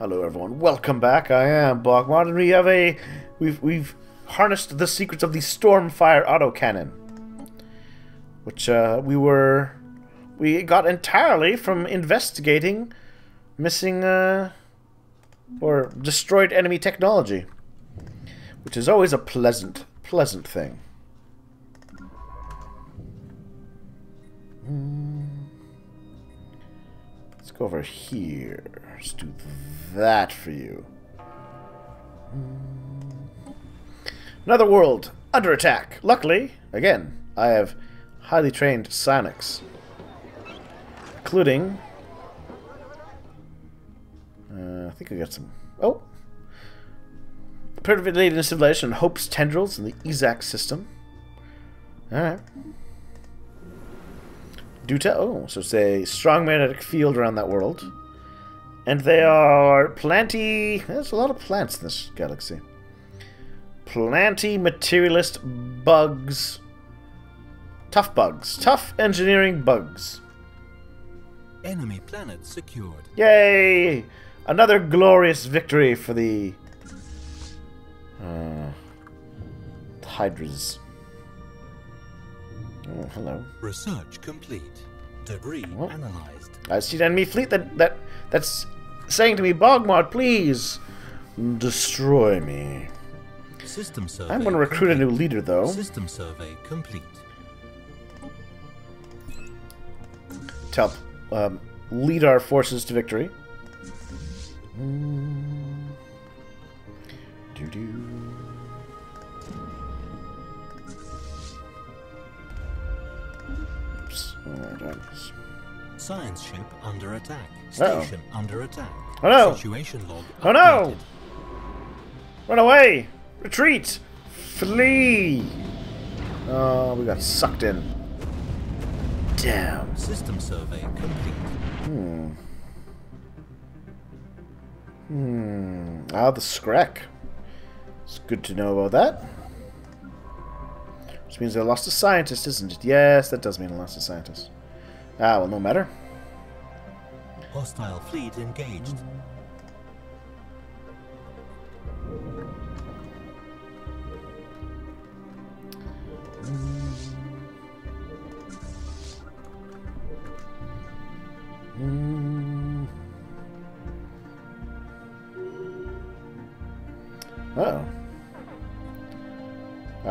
Hello, everyone. Welcome back. I am Bogmod, and we have a we've we've harnessed the secrets of the Stormfire autocannon, which uh, we were we got entirely from investigating missing uh, or destroyed enemy technology, which is always a pleasant pleasant thing. Hmm. Go over here. Let's do that for you. Another world under attack. Luckily, again, I have highly trained psionics, including. Uh, I think I got some. Oh, Pervaded Civilization, Hope's Tendrils, and the EZAC system. All right. Do tell. Oh, so it's a strong magnetic field around that world. And they are plenty... There's a lot of plants in this galaxy. Planty materialist bugs. Tough bugs. Tough engineering bugs. Enemy planet secured. Yay! Another glorious victory for the... Uh, Hydras. Oh, hello. Research complete. Debris analyzed. I see an enemy fleet that, that that's saying to me, Bogmod, please destroy me. System survey. I'm going to recruit a new leader, though. System survey complete. to help um, lead our forces to victory. Mm. Doo-doo. Oops. Science ship under attack. Station under attack. Oh, no. Situation log. Oh, no. updated. Run away! Retreat! Flee! Oh, we got sucked in. Damn. System survey complete. Hmm. Hmm. Ah, the Screk. It's good to know about that. Which means I lost a scientist, isn't it? Yes, that does mean I lost a scientist. Ah, well, no matter. Hostile fleet engaged.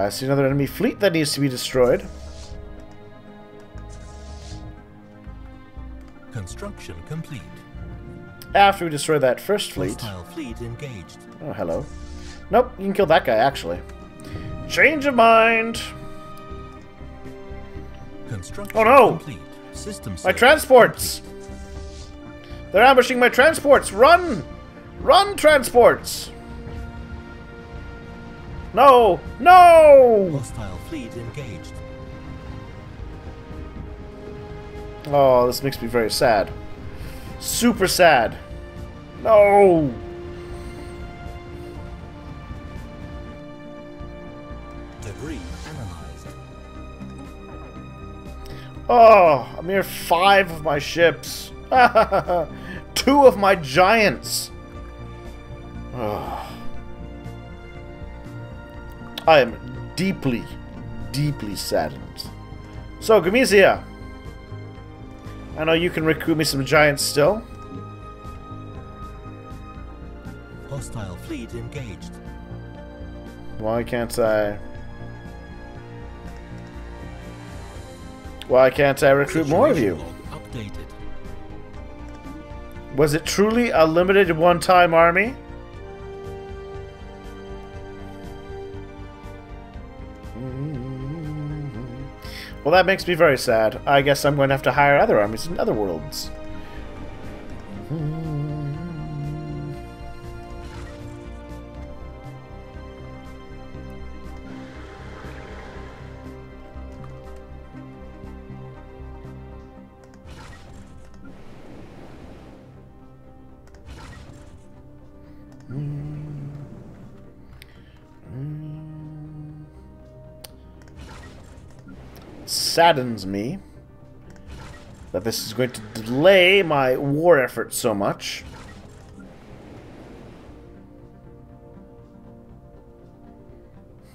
I see another enemy fleet that needs to be destroyed. Construction complete. After we destroy that first fleet. Fleet engaged. Oh, hello. Nope, you can kill that guy, actually. Change of mind! Construction Oh, no. complete. System My transports! They're ambushing my transports! Run! Run, transports! No! No! Hostile fleet engaged. Oh, this makes me very sad. Super sad. No! Debris analyzed. Oh, a mere five of my ships. Two of my giants. Oh. I am deeply, deeply saddened. So, Gamizia. I know you can recruit me some giants still. Hostile fleet engaged. Why can't I... Why can't I recruit more of you? Updated. Was it truly a limited one-time army? Well, that makes me very sad. I guess I'm going to have to hire other armies in other worlds. Mm-hmm. saddens me that this is going to delay my war effort so much.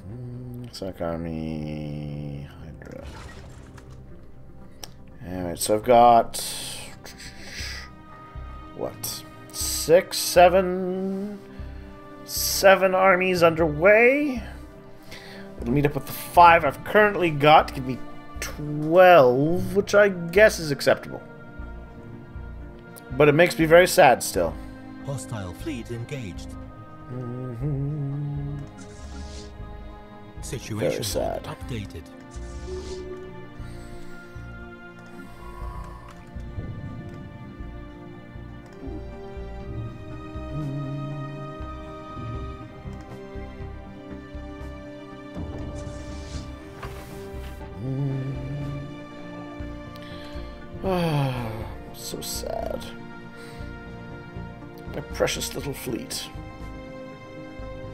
Hmm, Sakami Hydra. Alright, so I've got... What? Six, seven... Seven armies underway. It'll meet up with the five I've currently got. Give me twelve, which I guess is acceptable. But it makes me very sad still. Hostile fleet engaged. Mm-hmm. Situation log sad. updated. Sad. My precious little fleet.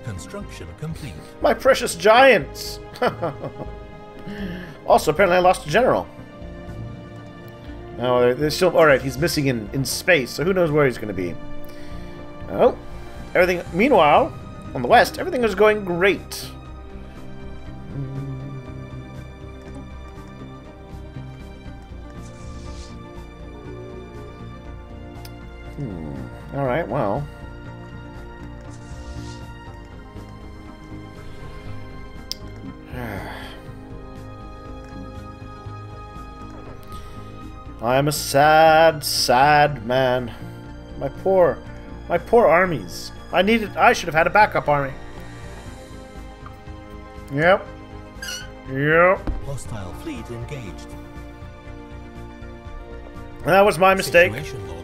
Construction complete. My precious giants! also, apparently I lost a general. Oh, they're, they're still... Alright, he's missing in, in space, so who knows where he's going to be. Oh, everything... Meanwhile, on the west, everything is going great. Alright, well... I am a sad, sad man. My poor, my poor armies. I needed, I should have had a backup army. Yep. Yep. Hostile fleet engaged. That was my mistake. Situation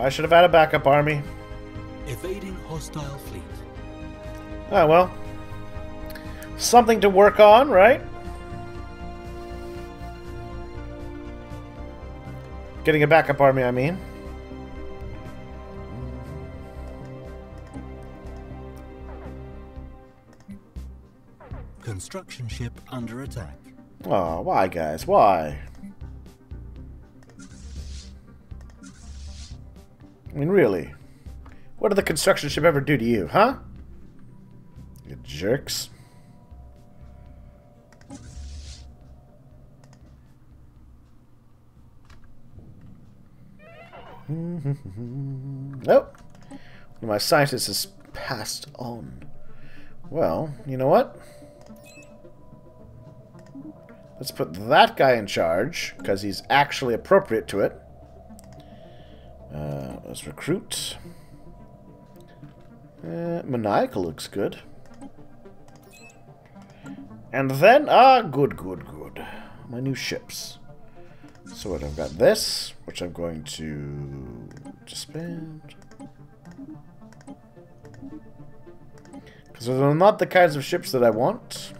I should have had a backup army. Evading hostile fleet. Ah, well. Something to work on, right? Getting a backup army, I mean. Construction ship under attack. Oh, why, guys? Why? I mean, really? What did the construction ship ever do to you, huh? You jerks. Nope. Oh, my scientist has passed on. Well, you know what? Let's put that guy in charge, because he's actually appropriate to it. Let's recruit. Uh, maniacal looks good. And then, ah, good, good, good. My new ships. So what, I've got this, which I'm going to disband. Because they're not the kinds of ships that I want.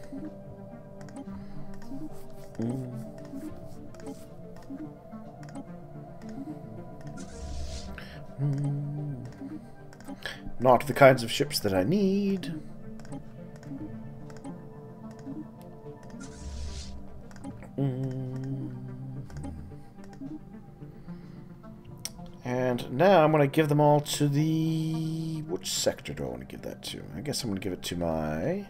Not the kinds of ships that I need. And now I'm going to give them all to the... Which sector do I want to give that to? I guess I'm going to give it to my...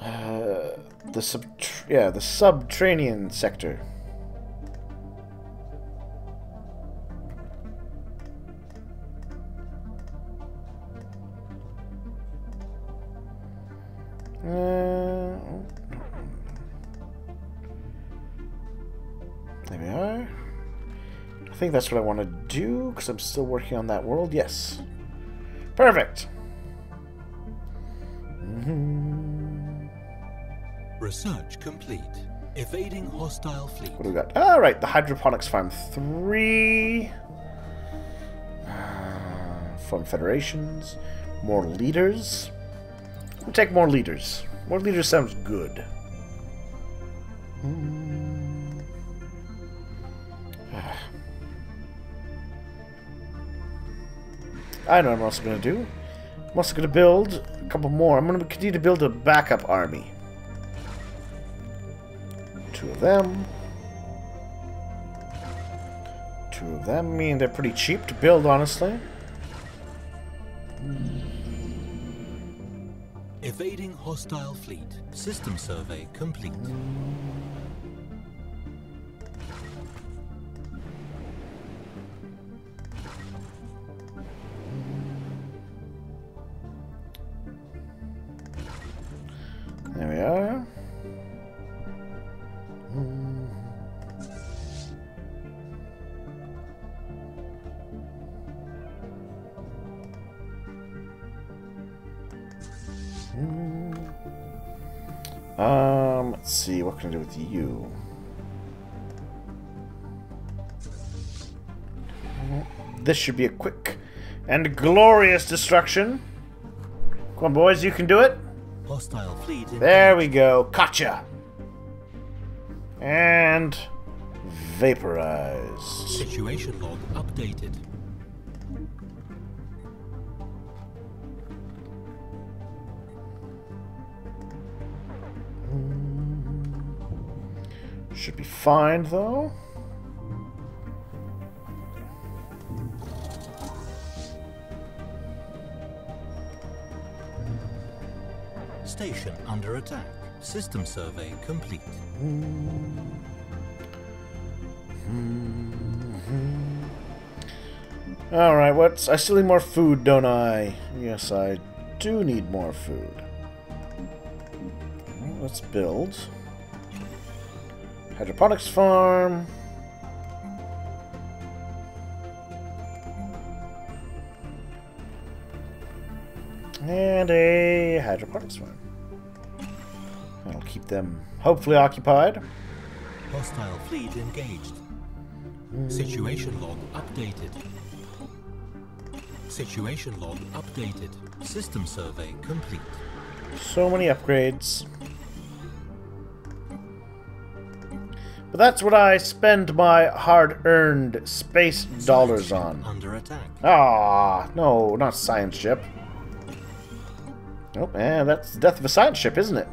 Uh, the sub... Yeah, the subterranean sector. Think that's what I want to do, because I'm still working on that world. Yes. Perfect. Research complete. Evading hostile fleet. What do we got? All right, the hydroponics farm three. Uh, federations. More leaders. We'll take more leaders. More leaders sounds good. Hmm. I know what I'm also going to do. I'm also going to build a couple more. I'm going to continue to build a backup army. Two of them. Two of them. I mean, they're pretty cheap to build, honestly. Evading hostile fleet. System survey complete. This should be a quick and glorious destruction. Come on, boys, you can do it. Hostile fleet. There we go. Gotcha. And vaporized. Situation log updated. Should be fine though. Station under attack. System survey complete. Alright, what's I still need more food, don't I? Yes, I do need more food. Let's build. Hydroponics farm. And a hydroponics farm. Keep them hopefully occupied. Hostile fleet engaged. Situation log updated. Situation log updated. System survey complete. So many upgrades. But that's what I spend my hard-earned space dollars Ship on. Under attack. Ah, no, not science ship. Oh, man, that's the death of a science ship, isn't it?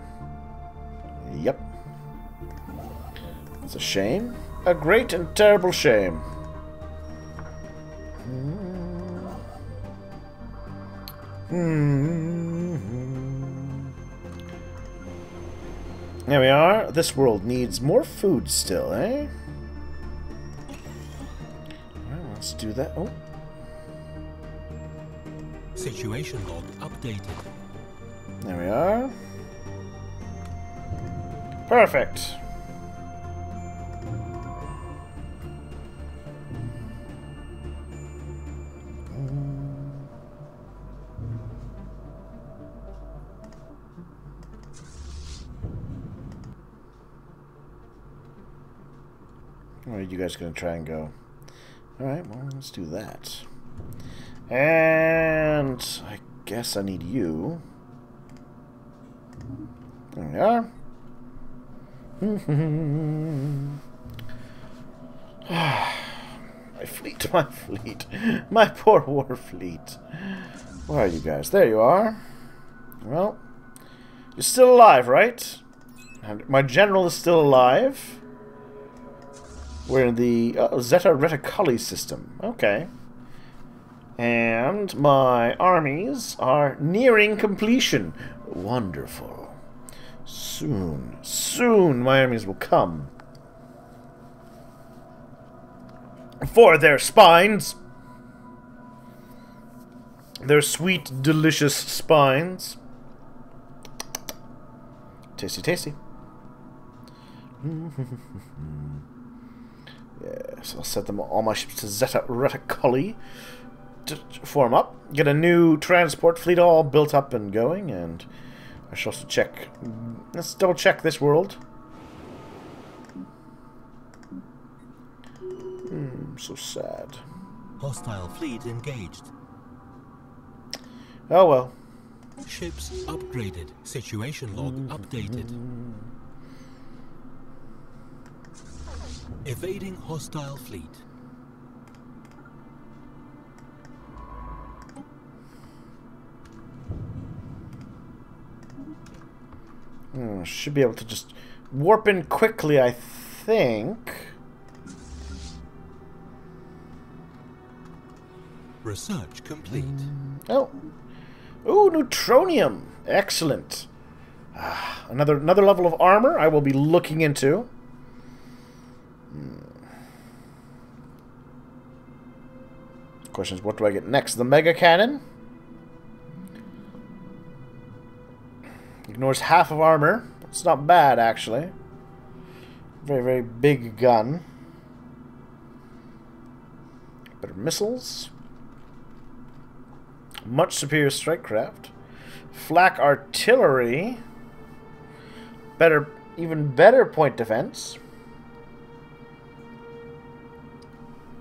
It's a shame. A great and terrible shame. Hmm. There we are. This world needs more food still, eh? Well, let's do that. Oh, Situation log updated. There we are. Perfect. You guys going to try and go? Alright, well, let's do that. And I guess I need you. There we are. my fleet, my fleet. My poor war fleet. Where are you guys? There you are. Well, you're still alive, right? My general is still alive. We're in the oh, Zeta Reticuli system. Okay. And my armies are nearing completion. Wonderful. Soon, soon my armies will come. For their spines. Their sweet, delicious spines. Tasty, tasty. yes, I'll set them all my ships to Zeta Reticuli to form up, get a new transport fleet all built up and going, and I shall also check. Let's double check this world. Hmm, so sad. Hostile fleet engaged. Oh well. Ships upgraded. Situation log updated. Evading hostile fleet. Hmm, should be able to just warp in quickly, I think. Research complete. Oh. Ooh, neutronium. Excellent. Ah, another another level of armor I will be looking into. Hmm. Question is, what do I get next? The mega cannon. Ignores half of armor. It's not bad, actually. Very, very big gun. Better missiles. Much superior strike craft. Flak artillery. Better, even better point defense.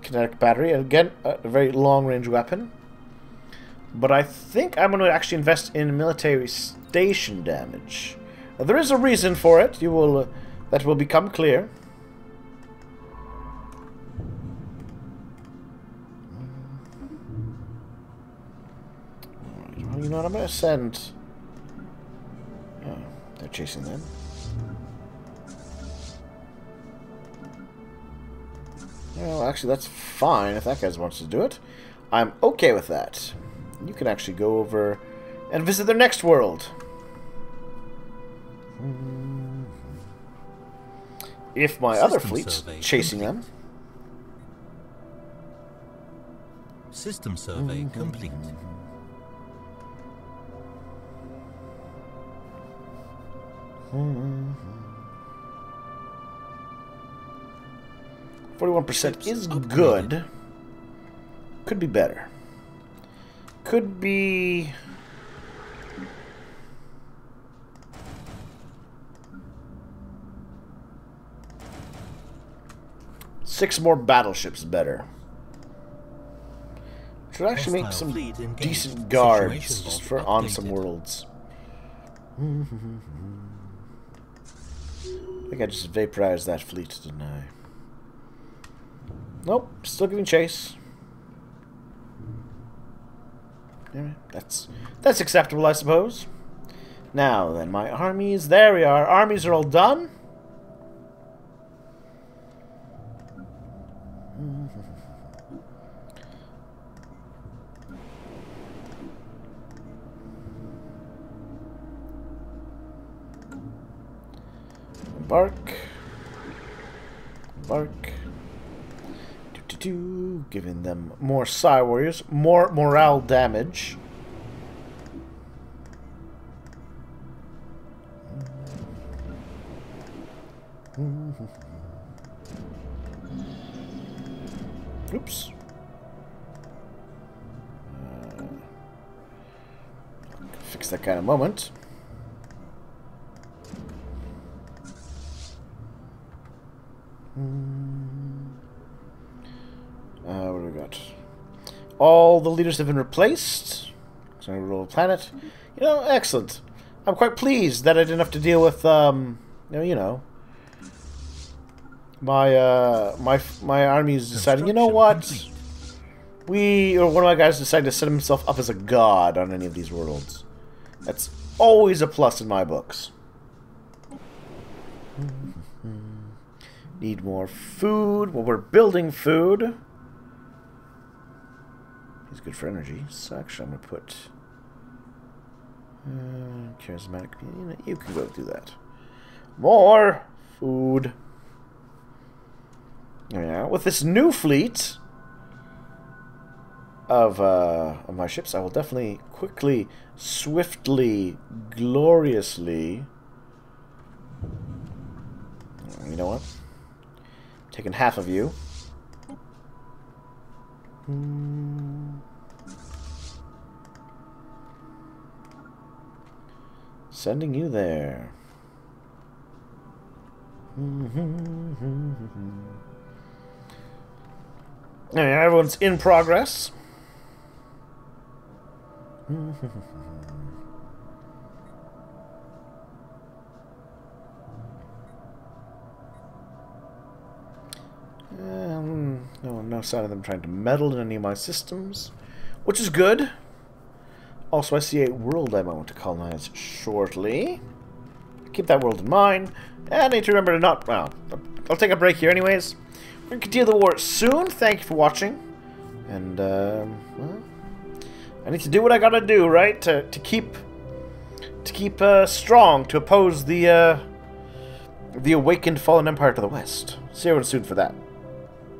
Kinetic battery. Again, a very long range weapon. But I think I'm going to actually invest in military station damage. Now, there is a reason for it. You will, uh, that will become clear. You know what? I'm going to send. Oh, they're chasing them. Well, actually, that's fine if that guy wants to do it. I'm okay with that. You can actually go over and visit their next world. Hmm. If my System other fleet's chasing complete. them. System survey hmm. complete. Mm -hmm. 41% is good. Could be better. Could be... Six more battleships better. Should actually make some decent guards just for on some worlds. I think I just vaporized that fleet, didn't I? Nope, still giving chase. That's that's acceptable, I suppose. Now then, my armies. There we are. Armies are all done. Bark. Bark. Do. Giving them more Psy Warriors. More morale damage. Oops. Uh, fix that kind of moment. All the leaders have been replaced. So I roll a planet. You know, excellent. I'm quite pleased that I didn't have to deal with, um, you know, you know my uh, my my army's deciding. You know what? We or one of my guys decided to set himself up as a god on any of these worlds. That's always a plus in my books. Need more food. Well, we're building food. He's good for energy. So actually, I'm gonna put uh, charismatic. You, can go do that. More food. Yeah, with this new fleet of uh, of my ships, I will definitely quickly, swiftly, gloriously. You know what? Taking half of you. Sending you there. Everyone's in progress. Um, no, no sign of them trying to meddle in any of my systems, which is good. Also, I see a world I might want to colonize shortly. Keep that world in mind. And I need to remember to not... Well, I'll take a break here anyways. We're going to continue the war soon. Thank you for watching. And, um, well, I need to do what I gotta do, right? To, to keep to keep uh, strong to oppose the uh, the awakened fallen empire to the west. See you soon for that.